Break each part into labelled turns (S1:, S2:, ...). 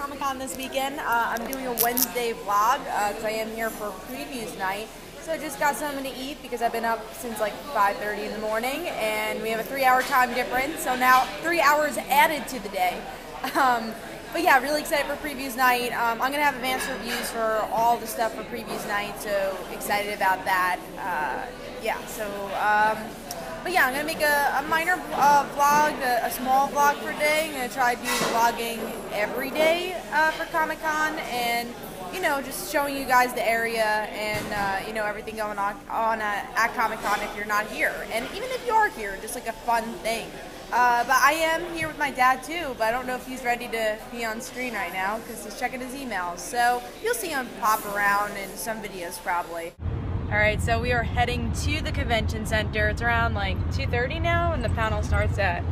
S1: Comic Con this weekend. Uh, I'm doing a Wednesday vlog because I am here for previews night. So I just got something to eat because I've been up since like 5.30 in the morning and we have a three hour time difference. So now three hours added to the day. Um, but yeah, really excited for previews night. Um, I'm going to have advanced reviews for all the stuff for previews night, so excited about that. Uh, yeah, so, um, but yeah, I'm to make a, a minor uh, vlog, a, a, small vlog for today. I'm to try doing vlogging every day uh, for Comic Con and, you know, just showing you guys the area and, uh, you know, everything going on, on at Comic Con if you're not here. And even if you are here, just like a fun thing. Uh, but I am here with my dad too, but I don't know if he's ready to be on screen right now because he's checking his emails. So you'll see him pop around in some videos probably. All right, so we are heading to the convention center. It's around like 2.30 now and the panel starts at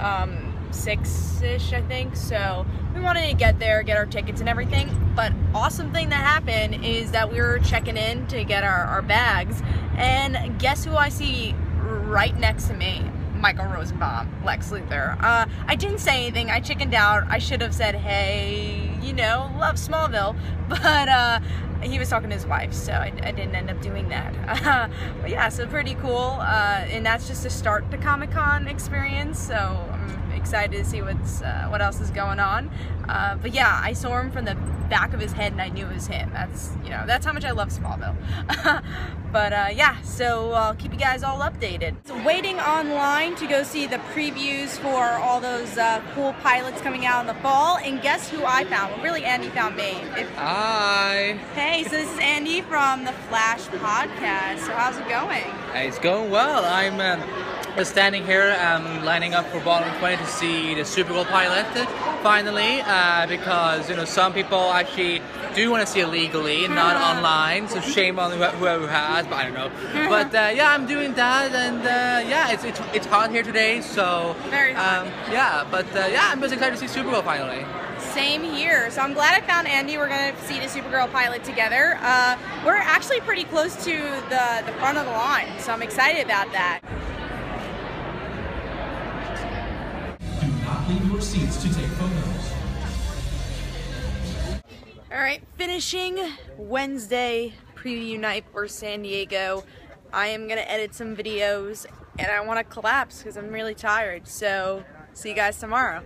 S1: um, 6-ish, I think. So we wanted to get there, get our tickets and everything. But awesome thing that happened is that we were checking in to get our, our bags. And guess who I see right next to me? Michael Rosenbaum, Lex Luthor. Uh, I didn't say anything. I chickened out. I should have said, hey, you know, love Smallville. But uh, he was talking to his wife, so I, I didn't end up doing that. Uh, but yeah, so pretty cool. Uh, and that's just to start the Comic Con experience. So I'm excited to see what's uh, what else is going on. Uh, but yeah, I saw him from the back of his head and I knew it was him. That's, you know, that's how much I love Smallville. but uh, yeah, so I'll keep you guys all updated. So waiting online to go see the previews for all those uh, cool pilots coming out in the fall. And guess who I found? Well, really, Andy found me. If...
S2: Hi.
S1: Hey, so this is Andy from the Flash Podcast. So how's it going?
S2: It's going well. I'm uh, standing here um, lining up for Ballroom 20 to see the Supergirl pilot finally uh, because, you know, some people actually do want to see it legally and not online. So shame on whoever has, but I don't know. But uh, yeah, I'm doing that, and uh, yeah, it's, it's it's hot here today, so
S1: very hot. Um,
S2: yeah, but uh, yeah, I'm just excited to see Supergirl finally.
S1: Same here. So I'm glad I found Andy. We're gonna see the Supergirl pilot together. Uh, we're actually pretty close to the the front of the line, so I'm excited about that.
S3: Seats to take photos.
S1: All right, finishing Wednesday preview night for San Diego. I am gonna edit some videos and I wanna collapse because I'm really tired. So see you guys tomorrow.